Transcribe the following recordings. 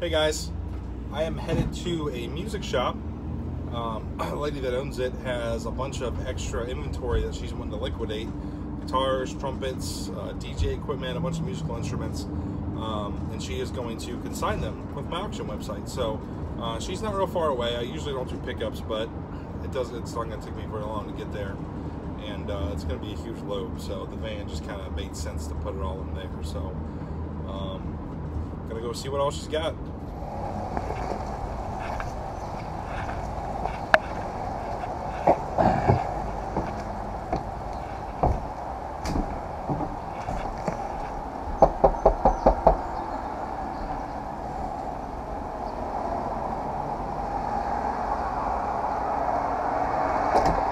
Hey guys, I am headed to a music shop. Um, a lady that owns it has a bunch of extra inventory that she's wanting to liquidate guitars, trumpets, uh, DJ equipment, a bunch of musical instruments. Um, and she is going to consign them with my auction website. So uh, she's not real far away. I usually don't do pickups, but it doesn't. it's not going to take me very long to get there, and uh, it's going to be a huge load. So the van just kind of made sense to put it all in there. So um, gonna go see what all she's got.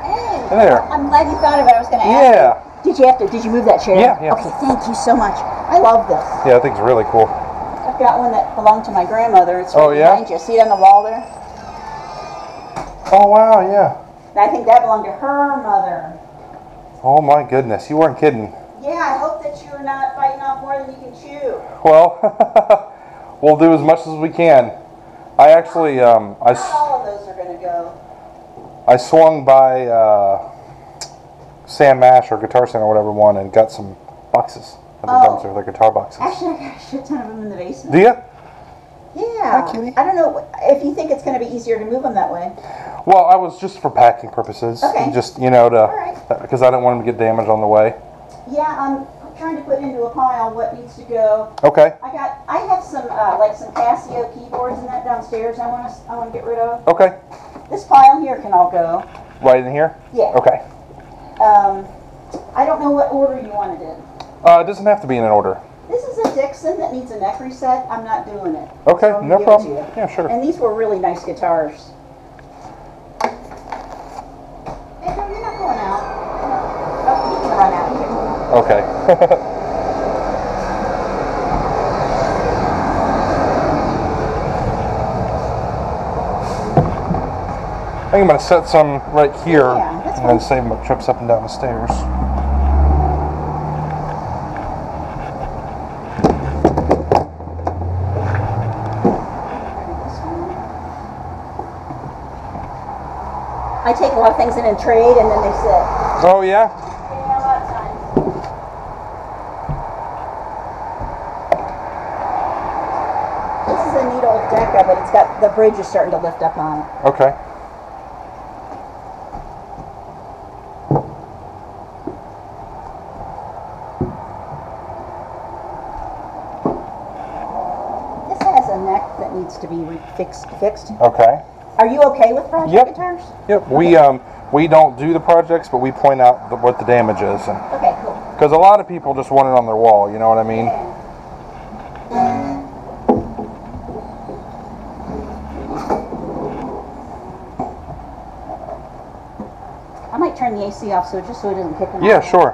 Hey, There. I'm glad you thought of it. I was going to ask. Yeah. you. Did you have to? Did you move that chair? Yeah, yeah. Okay, thank you so much. I love this. Yeah, I think it's really cool. I've got one that belonged to my grandmother. It's Oh, right yeah? behind you. See it on the wall there? Oh wow, yeah. And I think that belonged to her mother. Oh my goodness, you weren't kidding. Yeah, I hope that you're not biting off more than you can chew. Well, we'll do as much as we can. I actually, um, I, Not all of those are going to go. I swung by uh, Sam Ash or Guitar Center or whatever one and got some boxes at the Oh. dumpster, the guitar boxes. Actually, I got a shit ton of them in the basement. Do you? yeah. Hi, kitty. I don't know if you think it's going to be easier to move them that way. Well, I was just for packing purposes. Okay. Just you know to right. because I didn't want them to get damaged on the way. Yeah, I'm trying to put into a pile what needs to go. Okay. I got, I have some, uh, like some Casio keyboards in that downstairs I want to, I want to get rid of. Okay. This pile here can all go. Right in here. Yeah. Okay. Um, I don't know what order you want it in. Uh, it doesn't have to be in an order. This is a Dixon that needs a neck reset. I'm not doing it. Okay, So no gonna give it problem. Yeah, sure. And these were really nice guitars. Hey, Joe, you're not going out. Oh, you can run out here. Okay. I think I'm going to set some right here Yeah, and then save my trips up and down the stairs. I take a lot of things in and trade, and then they sit. Oh, yeah? Yeah, a lot of times. This is a neat old Decca, but it's got the bridge is starting to lift up on it. Okay. This has a neck that needs re- fixed. Okay. Are you okay with project Yep. guitars? Yep. We um we don't do the projects, but we point out the, what the damage is, and Okay, cool. because a lot of people just want it on their wall. You know what I mean? I might turn the AC off so just so it doesn't kick in. Yeah, sure.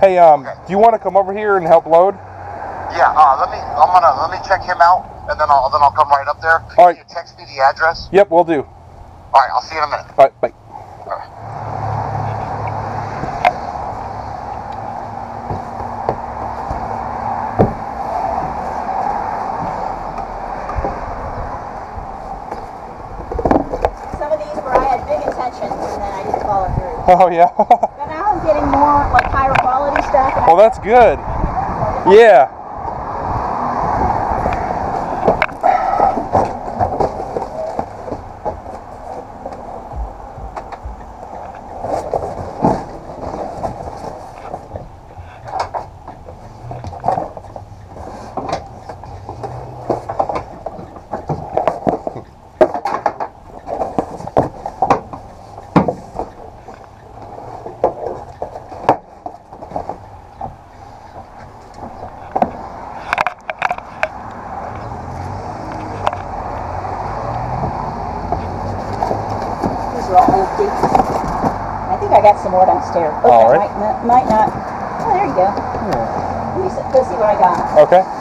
Hey, um, do you want to come over here and help load? Yeah, uh, let me. I'm gonna let me check him out, and then I'll then I'll come right up there. All right. Can you text me the address? Yep, we'll do. All right, I'll see you in a minute. All right, bye. Some of these where I had big intentions and then I didn't follow through. Oh yeah. But now I'm getting more like higher quality stuff. Well, that's good. Yeah. These are all old dates. I think I got some more downstairs. Okay, All right. might, not, might not. Oh, there you go. Let me see, go see what I got. Okay.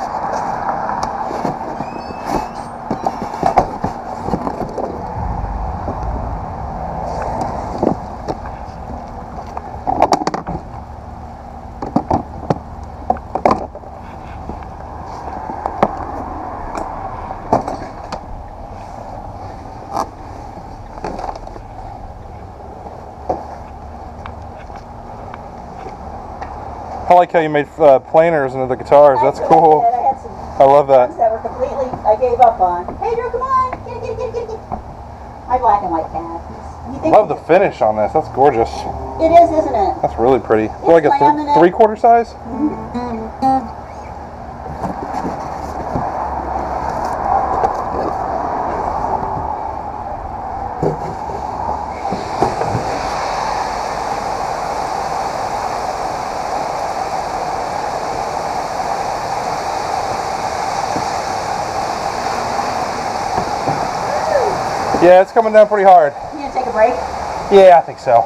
I like how you made uh, planers into the guitars. That's cool. I I love that. that were completely, I gave up on. Hey, Drew, come on. Get it, get it, get it, get it. My black and white cat. Love the finish on this. That's gorgeous. It is, isn't it? That's really pretty. It's like a th- three quarter size? Yeah, it's coming down pretty hard. You gonna take a break? Yeah, I think so.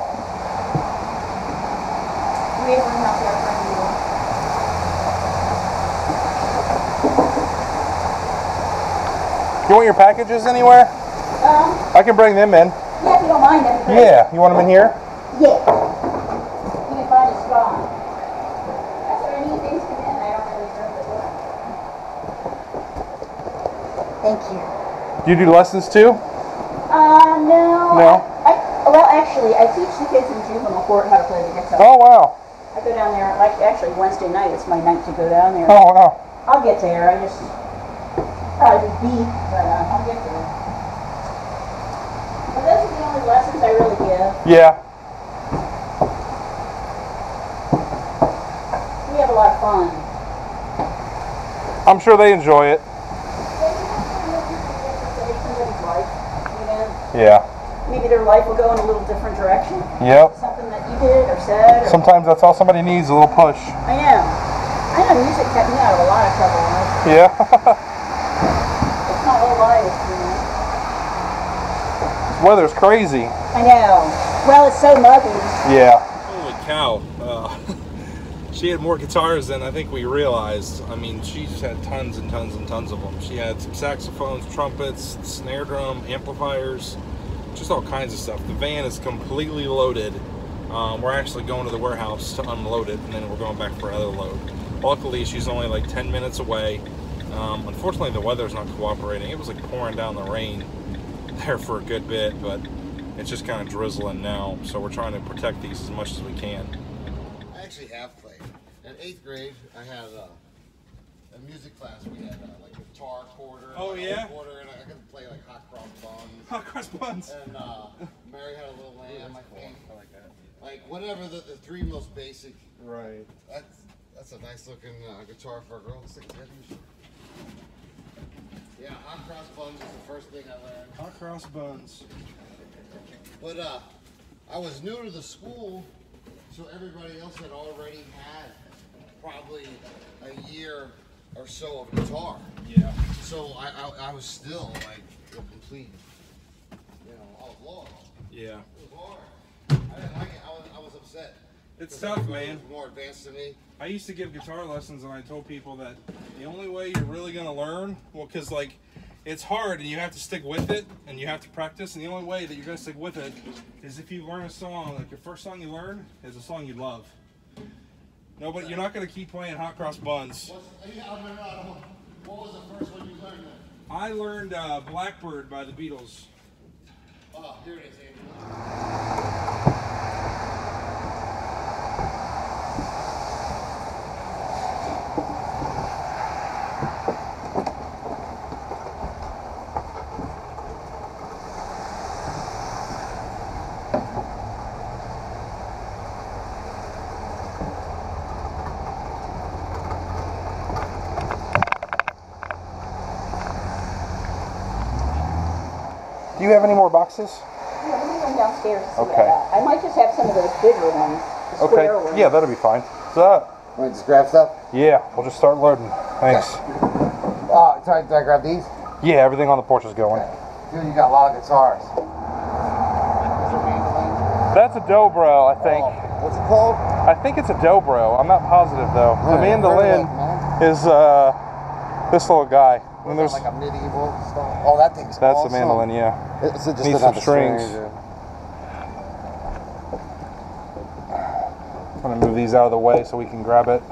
We have room out there for you. You want your packages anywhere? Um, I can bring them in. yeah, if you don't mind, be. Yeah, you want them in here? Yeah. You can find a spot. That's where I need things come in. I don't really drink the book. Thank you. Do you do lessons too? Uh, no. I, I, well, actually, I teach the kids in juvenile court how to play the guitar. Oh wow. I go down there, like, actually Wednesday night, it's my night to go down there. Oh wow. I'll get there, I just, probably be, but uh, I'll get there. But those are the only lessons I really give. Yeah. We have a lot of fun. I'm sure they enjoy it. Somebody's life, you know, Yeah. Maybe their life will go in a little different direction. Yep. Something that you did or said. Or, Sometimes that's all somebody needs, a little push. I know. I know music kept me out of a lot of trouble. and I- Yeah. It's not all life, you know. Weather's crazy. I know. Well, it's so muggy. Yeah. Holy cow. Uh, she had more guitars than I think we realized. I mean, she just had tons and tons and tons of them. She had some saxophones, trumpets, snare drum, amplifiers, just all kinds of stuff. The van is completely loaded. Um, we're actually going to the warehouse to unload it, and then we're going back for another load. Luckily, she's only like 10 minutes away. Um, unfortunately, the weather's not cooperating. It was like pouring down the rain there for a good bit, but it's just kind of drizzling now. So we're trying to protect these as much as we can. I actually have played. In eighth grade, I had uh, a music class. We had uh, like a guitar quarter, Oh, like, yeah? quarter, and I could play like hot cross buns. Hot cross buns. And uh, Mary had a little lamb. I think. I like that. Like whatever the, the three most basic. Right. That's that's a nice looking uh, guitar for a girl. Six seven. Yeah, hot cross buns was the first thing I learned. Hot cross buns. But uh, I was new to the school, so everybody else had already had probably a year or so of guitar. Yeah. So I, I, I was still like a complete, you know, I was lost. Yeah. It was hard. I didn't like it. I was, I was upset. It's tough, man. more advanced than me. I used to give guitar lessons, and I told people that the only way you're really gonna learn, well, because like it's hard, and you have to stick with it, and you have to practice, and the only way that you're gonna stick with it is if you learn a song. Like your first song you learn is a song you love. Nobody, you're not gonna keep playing Hot Cross Buns. What's, yeah, I mean, I what was the first one you learned then? I learned uh, Blackbird by the Beatles. Oh, here it is, Andrew. You have any more boxes? Yeah, let me run downstairs and Okay. I. I might just have some of those bigger ones, the Okay. ones. Yeah, that'll be fine. What's up? Want to just grab stuff? Yeah, we'll just start loading. Thanks. Oh, did I, did I grab these? Yeah, everything on the porch is going. Dude, you got a lot of guitars. That's a dobro, I think. Oh, what's it called? I think it's a dobro. I'm not positive though. The Yeah, mandolin man. is uh this little guy. And there's like a medieval stuff. Oh, that thing's that's awesome. the mandolin, yeah. It's just Need some strings. String. I'm gonna move these out of the way so we can grab it.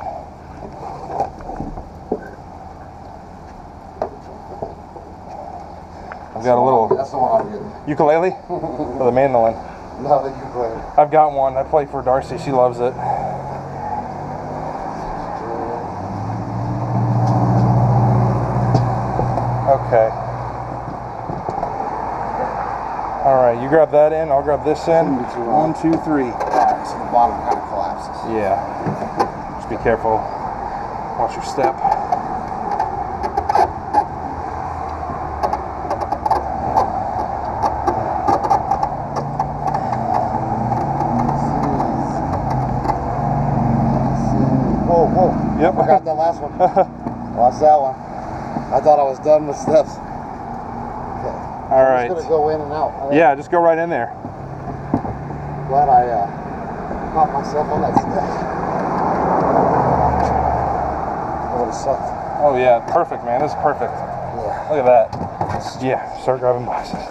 I've got a little. That's the one I'm getting. Ukulele? or the mandolin? No, the ukulele. I've got one. I play for Darcy. She loves it. Okay. You grab that in. I'll grab this in. One, two, three. Alright, so the bottom kind of collapses. Yeah. Just be careful. Watch your step. Whoa, whoa. Yep. I forgot that last one. Watch that one. I thought I was done with steps. All I'm right. just gonna go in and out. Yeah, just go right in there. Glad I uh, caught myself on that step. That would have sucked. Oh yeah, perfect, man. This is perfect. Yeah. Look at that. Yeah, start grabbing boxes.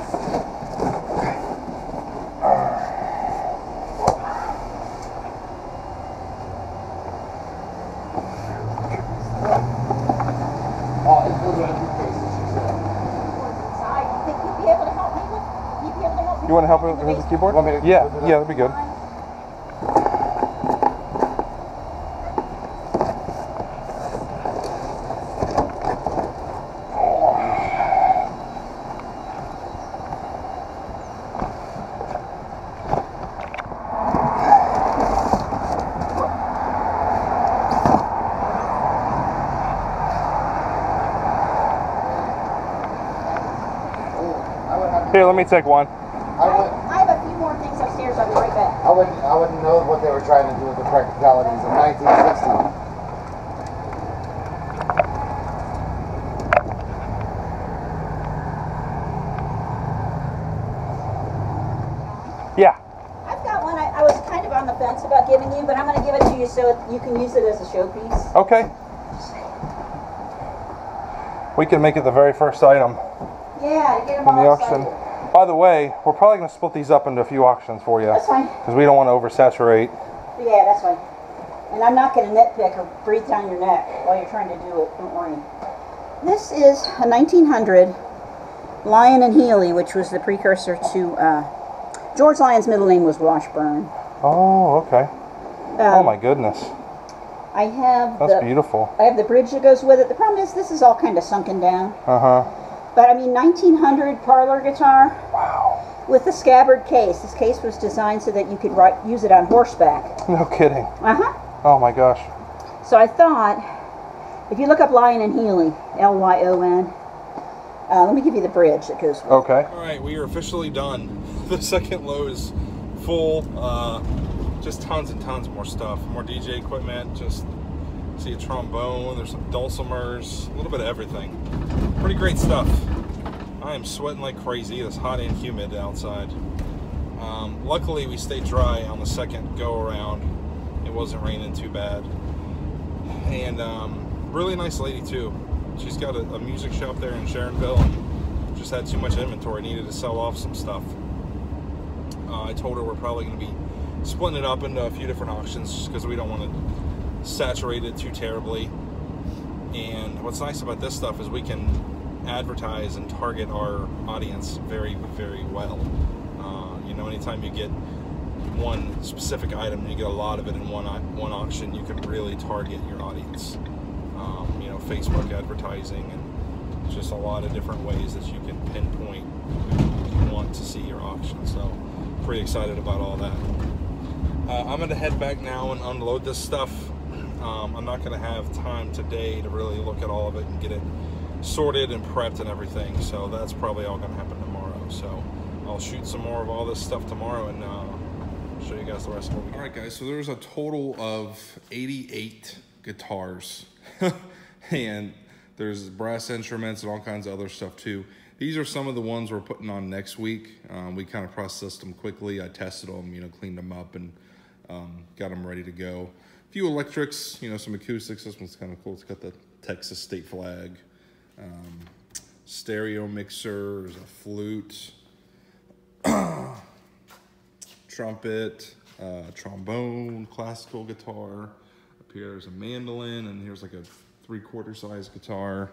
Oh, it's good on two cases, she said. Inside, you think you'd be able to help me with, you'd be able to help me? You want to help with with the keyboard? Want me to Yeah, lift it up? yeah, that'd be good. I would have Here, let me take one. I would I have a few more things upstairs, I'll be right back. I wouldn't I wouldn't know what they were trying to do with the practicalities of 1960. Yeah. I've got one I, I was kind of on the fence about giving you, but I'm gonna give it to you so you can use it as a showpiece. Okay. We can make it the very first item Yeah, to get them in the auction. excited. By the way, we're probably going to split these up into a few auctions for you That's fine. because we don't want to oversaturate. Yeah, that's fine. And I'm not gonna nitpick or breathe down your neck while you're trying to do it, don't worry. This is a 1900 Lyon and Healy, which was the precursor to, uh, George Lyon's middle name was Washburn. Oh, okay. oh Um, my goodness, I have that's the, beautiful. I have the bridge that goes with it. The problem is this is all kind of sunken down. Uh huh. But I mean, 1900 parlor guitar Wow. with a scabbard case. This case was designed so that you could write, use it on horseback. No kidding. Uh huh. Oh my gosh. So I thought, if you look up Lyon and Healy, L Y O N, uh, let me give you the bridge that goes with. Okay. All right, we are officially done. The second load is full. Uh, just tons and tons more stuff. More DJ equipment. Just see a trombone. There's some dulcimers. A little bit of everything. Pretty great stuff. I am sweating like crazy. It's hot and humid outside. Um, luckily, we stayed dry on the second go around. It wasn't raining too bad. And um, really nice lady too. She's got a, a music shop there in Sharonville. Just had too much inventory. Needed to sell off some stuff. Uh, I told her we're probably going to be splitting it up into a few different auctions because we don't want to saturate it too terribly. And what's nice about this stuff is we can advertise and target our audience very, very well. Uh, you know, anytime you get one specific item and you get a lot of it in one one auction, you can really target your audience. Um, you know, Facebook advertising and just a lot of different ways that you can pinpoint you want to see your auction. So, pretty excited about all that. Uh, I'm going to head back now and unload this stuff. Um, I'm not going to have time today to really look at all of it and get it sorted and prepped and everything. So that's probably all going to happen tomorrow. So I'll shoot some more of all this stuff tomorrow and uh, show you guys the rest of it. All right, guys. So there's a total of 88 guitars, and there's brass instruments and all kinds of other stuff too. These are some of the ones we're putting on next week. Um, we kind of processed them quickly. I tested them, you know, cleaned them up, and um, got them ready to go. A few electrics, you know, some acoustics. This one's kind of cool. It's got the Texas state flag. Um, stereo mixer. A flute, trumpet, uh, trombone, classical guitar. Up here, there's a mandolin, and here's like a three-quarter size guitar.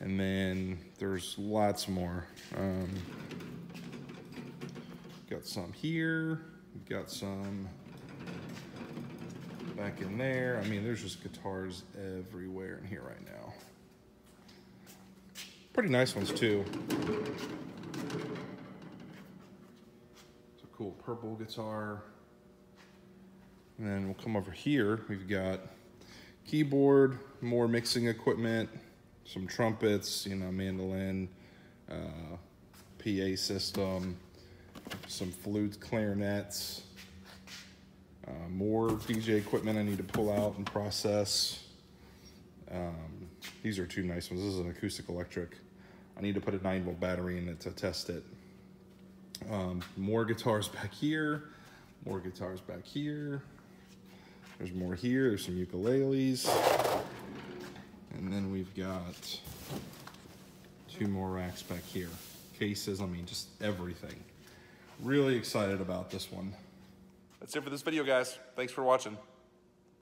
And then there's lots more. Um, got some here. Got some back in there. I mean, there's just guitars everywhere in here right now. Pretty nice ones too. It's a cool purple guitar. And then we'll come over here. We've got keyboard, more mixing equipment, some trumpets, you know, mandolin, uh, PA system, some flutes, clarinets, uh, more DJ equipment I need to pull out and process. Um, these are two nice ones. This is an acoustic electric. I need to put a 9 volt battery in it to test it. Um, more guitars back here, more guitars back here. There's more here. There's some ukuleles. And then we've got two more racks back here. Cases, I mean, just everything. Really excited about this one. That's it for this video, guys. Thanks for watching.